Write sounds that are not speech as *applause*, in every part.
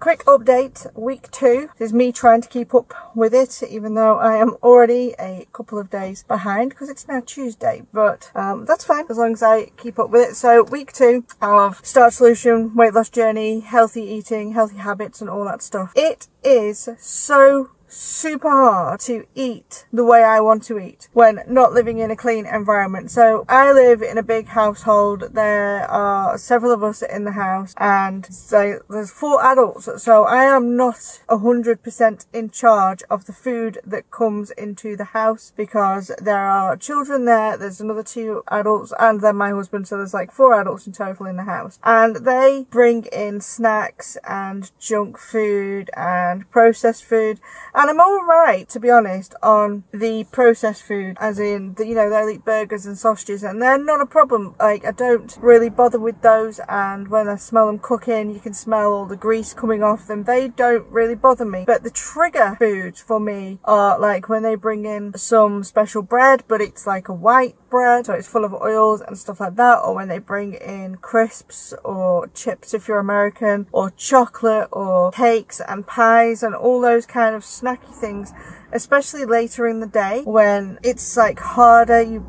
quick update, week two. This is me trying to keep up with it, even though I am already a couple of days behind because it's now Tuesday, but um, that's fine as long as I keep up with it. So week two of starch Solution, weight loss journey, healthy eating, healthy habits and all that stuff. It is so super hard to eat the way I want to eat when not living in a clean environment. So I live in a big household. There are several of us in the house and so there's four adults. So I am not a hundred percent in charge of the food that comes into the house because there are children there. There's another two adults and then my husband. So there's like four adults in total in the house and they bring in snacks and junk food and processed food I'm alright, to be honest, on the processed food, as in, the, you know, they'll eat burgers and sausages, and they're not a problem. Like, I don't really bother with those, and when I smell them cooking, you can smell all the grease coming off them. They don't really bother me. But the trigger foods for me are like when they bring in some special bread, but it's like a white bread, so it's full of oils and stuff like that, or when they bring in crisps or chips if you're American, or chocolate or cakes and pies and all those kind of things, especially later in the day when it's like harder, you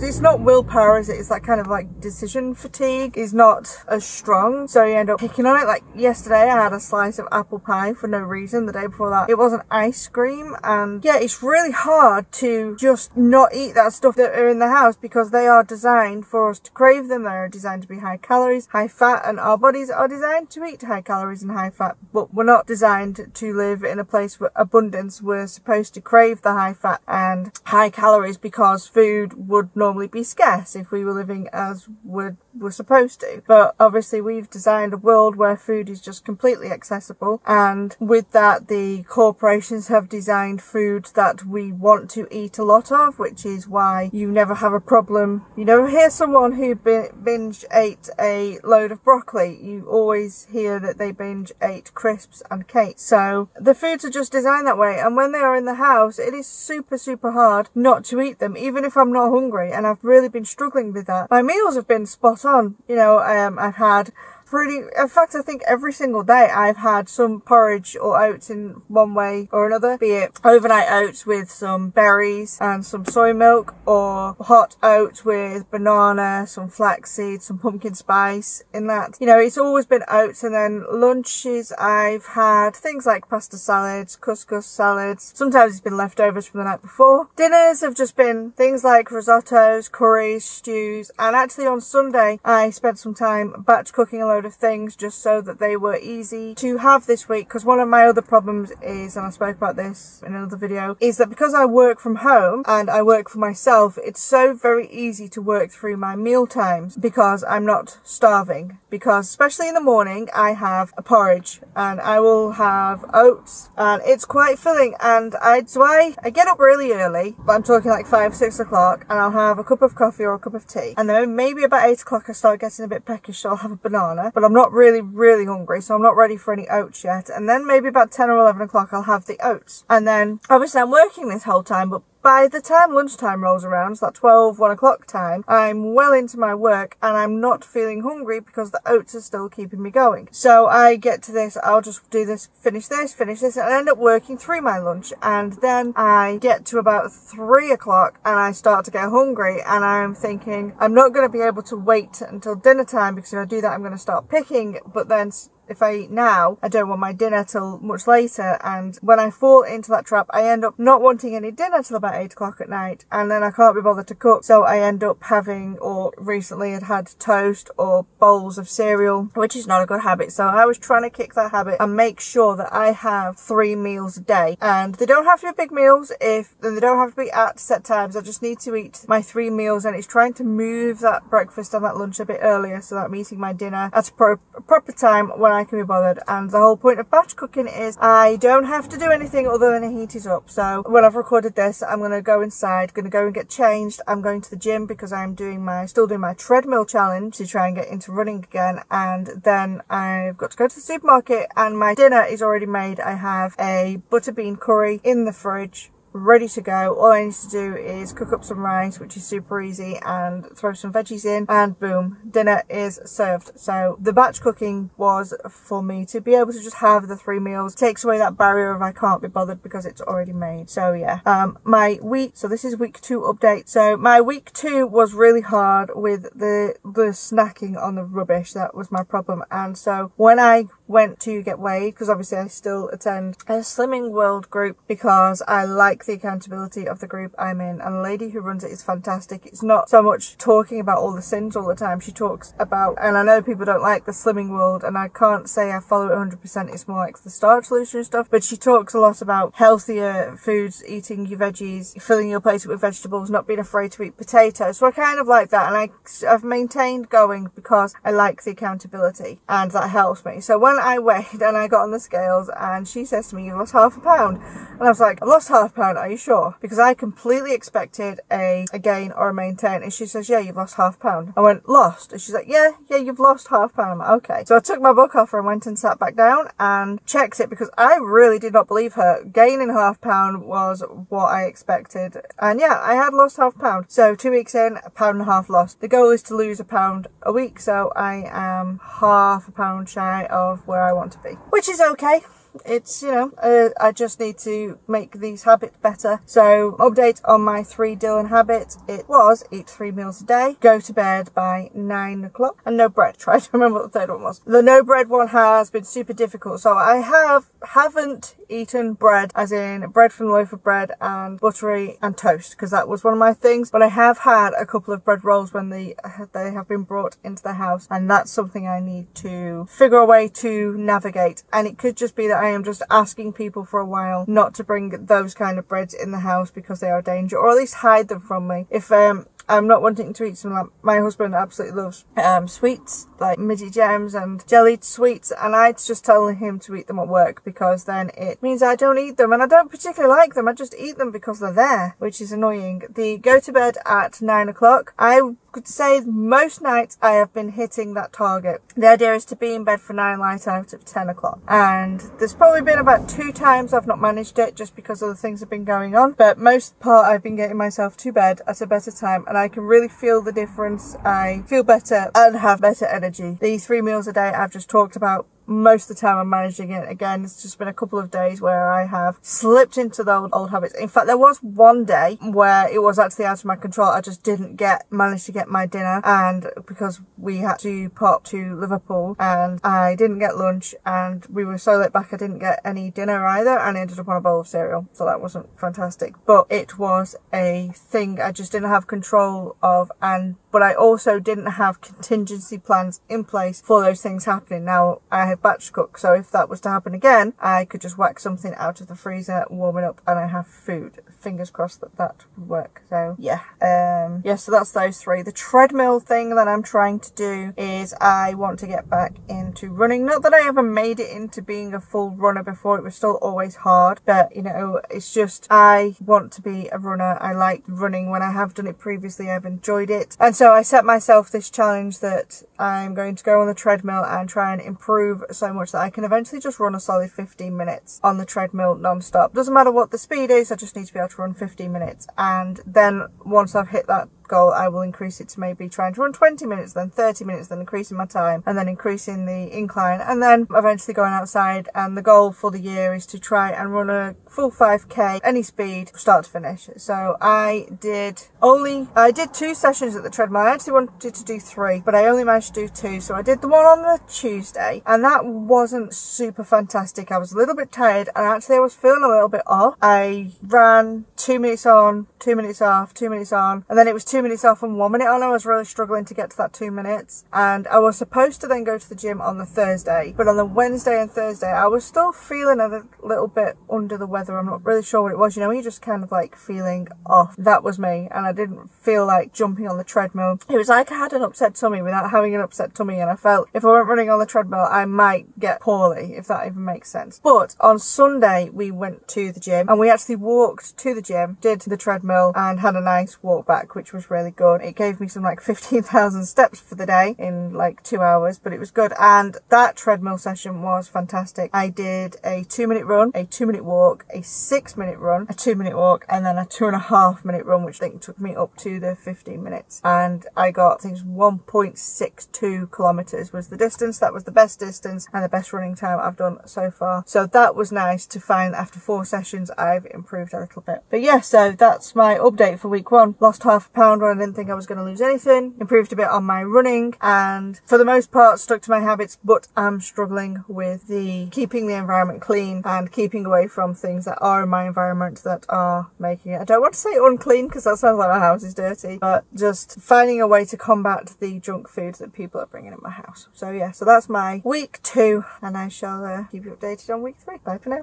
it's not willpower, is it? It's that kind of like decision fatigue is not as strong. So you end up picking on it. Like yesterday, I had a slice of apple pie for no reason. The day before that, it wasn't ice cream. And yeah, it's really hard to just not eat that stuff that are in the house because they are designed for us to crave them. They're designed to be high calories, high fat, and our bodies are designed to eat high calories and high fat. But we're not designed to live in a place where abundance. We're supposed to crave the high fat and high calories because food would normally be scarce if we were living as we're, we're supposed to. But obviously we've designed a world where food is just completely accessible and with that the corporations have designed food that we want to eat a lot of which is why you never have a problem. You never hear someone who binge ate a load of broccoli. You always hear that they binge ate crisps and cake. So the foods are just designed that way and when they are in the house it is super super hard not to eat them even if I'm not hungry and I've really been struggling with that. My meals have been spot on. You know, um, I've had pretty, in fact, I think every single day I've had some porridge or oats in one way or another, be it overnight oats with some berries and some soy milk or hot oats with banana, some flaxseed, some pumpkin spice in that. You know, it's always been oats and then lunches I've had things like pasta salads, couscous salads. Sometimes it's been leftovers from the night before. Dinners have just been things like risottos, curries, stews, and actually on Sunday I spent some time batch cooking a load of things just so that they were easy to have this week because one of my other problems is, and I spoke about this in another video, is that because I work from home and I work for myself, it's so very easy to work through my meal times because I'm not starving. Because especially in the morning, I have a porridge and I will have oats and it's quite filling and I, so I, I get up really early, but I'm talking like five, six o'clock and I'll have a cup of coffee or a cup of tea. And then maybe about eight o'clock I start getting a bit peckish so I'll have a banana but I'm not really, really hungry, so I'm not ready for any oats yet. And then maybe about 10 or 11 o'clock, I'll have the oats. And then, obviously, I'm working this whole time, but by the time lunchtime rolls around, so that 12, 1 o'clock time, I'm well into my work and I'm not feeling hungry because the oats are still keeping me going. So I get to this, I'll just do this, finish this, finish this, and I end up working through my lunch. And then I get to about 3 o'clock and I start to get hungry and I'm thinking, I'm not going to be able to wait until dinner time because if I do that, I'm going to start picking. But then if I eat now, I don't want my dinner till much later. And when I fall into that trap, I end up not wanting any dinner till about eight o'clock at night. And then I can't be bothered to cook. So I end up having, or recently had had toast or bowls of cereal, which is not a good habit. So I was trying to kick that habit and make sure that I have three meals a day. And they don't have to be big meals if, they don't have to be at set times. I just need to eat my three meals and it's trying to move that breakfast and that lunch a bit earlier so that I'm eating my dinner at a pro proper time when I can be bothered. And the whole point of batch cooking is I don't have to do anything other than heat it up. So when I've recorded this, I'm going to go inside, going to go and get changed. I'm going to the gym because I'm doing my, still doing my treadmill challenge to try and get into running again. And then I've got to go to the supermarket and my dinner is already made. I have a butter bean curry in the fridge ready to go. All I need to do is cook up some rice, which is super easy, and throw some veggies in, and boom, dinner is served. So the batch cooking was for me to be able to just have the three meals. Takes away that barrier of I can't be bothered because it's already made. So yeah, um, my week, so this is week two update. So my week two was really hard with the, the snacking on the rubbish. That was my problem. And so when I went to get weighed, because obviously I still attend a Slimming World group because I like the accountability of the group I'm in. And the lady who runs it is fantastic. It's not so much talking about all the sins all the time. She talks about, and I know people don't like the Slimming World, and I can't say I follow it 100%. It's more like the starch solution stuff. But she talks a lot about healthier foods, eating your veggies, filling your plate with vegetables, not being afraid to eat potatoes. So I kind of like that. And I, I've maintained going because I like the accountability and that helps me. So when I weighed and I got on the scales and she says to me, you've lost half a pound. And I was like, I've lost half a pound, are you sure? Because I completely expected a, a gain or a maintain. And she says, yeah, you've lost half a pound. I went, lost? And she's like, yeah, yeah, you've lost half a pound. Like, okay. So I took my book off her and went and sat back down and checked it because I really did not believe her. Gaining half a pound was what I expected. And yeah, I had lost half a pound. So two weeks in, a pound and a half lost. The goal is to lose a pound a week. So I am half a pound shy of where I want to be, which is okay it's you know uh, I just need to make these habits better. So update on my three Dylan habits. It was eat three meals a day go to bed by nine o'clock and no bread. *laughs* Try to remember what the third one was. The no bread one has been super difficult so I have haven't eaten bread as in bread from the loaf of bread and buttery and toast because that was one of my things. But I have had a couple of bread rolls when they they have been brought into the house and that's something I need to figure a way to navigate. And it could just be that I am just asking people for a while not to bring those kind of breads in the house because they are a danger, or at least hide them from me. If um, I'm not wanting to eat some my husband absolutely loves um, sweets like midget gems and jellied sweets and I'd just tell him to eat them at work because then it means I don't eat them and I don't particularly like them I just eat them because they're there which is annoying the go to bed at nine o'clock I could say most nights I have been hitting that target the idea is to be in bed for nine light out of 10 o'clock and there's probably been about two times I've not managed it just because other things have been going on but most part I've been getting myself to bed at a better time and I can really feel the difference. I feel better and have better energy. The three meals a day I've just talked about most of the time I'm managing it. Again, it's just been a couple of days where I have slipped into the old, old habits. In fact, there was one day where it was actually out of my control. I just didn't get, manage to get my dinner and because we had to pop to Liverpool and I didn't get lunch and we were so late back I didn't get any dinner either and I ended up on a bowl of cereal. So that wasn't fantastic, but it was a thing I just didn't have control of and but I also didn't have contingency plans in place for those things happening. Now I have batch cook, so if that was to happen again, I could just whack something out of the freezer, warm it up, and I have food. Fingers crossed that that would work. So yeah, um, yeah. So that's those three. The treadmill thing that I'm trying to do is I want to get back into running. Not that I ever made it into being a full runner before. It was still always hard, but you know, it's just I want to be a runner. I like running. When I have done it previously, I've enjoyed it, and so so I set myself this challenge that I'm going to go on the treadmill and try and improve so much that I can eventually just run a solid 15 minutes on the treadmill non-stop. Doesn't matter what the speed is, I just need to be able to run 15 minutes. And then once I've hit that goal, I will increase it to maybe trying to run 20 minutes, then 30 minutes, then increasing my time, and then increasing the incline, and then eventually going outside. And the goal for the year is to try and run a full 5k, any speed, start to finish. So I did only, I did two sessions at the treadmill. I actually wanted to do three, but I only managed to do two. So I did the one on the Tuesday, and that wasn't super fantastic. I was a little bit tired, and actually I was feeling a little bit off. I ran two minutes on, two minutes off, two minutes on, and then it was two minutes off and one minute on. I was really struggling to get to that two minutes. And I was supposed to then go to the gym on the Thursday, but on the Wednesday and Thursday, I was still feeling a little bit under the weather. I'm not really sure what it was. You know, you're just kind of like feeling off. That was me. And I didn't feel like jumping on the treadmill. It was like I had an upset tummy without having an upset tummy. And I felt if I weren't running on the treadmill, I might get poorly, if that even makes sense. But on Sunday, we went to the gym and we actually walked to the gym, did the treadmill and had a nice walk back, which was was really good. It gave me some like *laughs* 15,000 steps for the day in like two hours, but it was good. And that treadmill session was fantastic. I did a two minute run, a two minute walk, a six minute run, a two minute walk, and then a two and a half minute run, which I think took me up to the 15 minutes. And I got things 1.62 kilometers was the distance. That was the best distance and the best running time I've done so far. So that was nice to find after four sessions, I've improved a little bit. But yeah, so that's my update for week one. Lost half a pound when I didn't think I was going to lose anything. Improved a bit on my running and for the most part stuck to my habits, but I'm struggling with the keeping the environment clean and keeping away from things that are in my environment that are making it. I don't want to say unclean because that sounds like my house is dirty, but just finding a way to combat the junk food that people are bringing in my house. So yeah, so that's my week two and I shall uh, keep you updated on week three. Bye for now.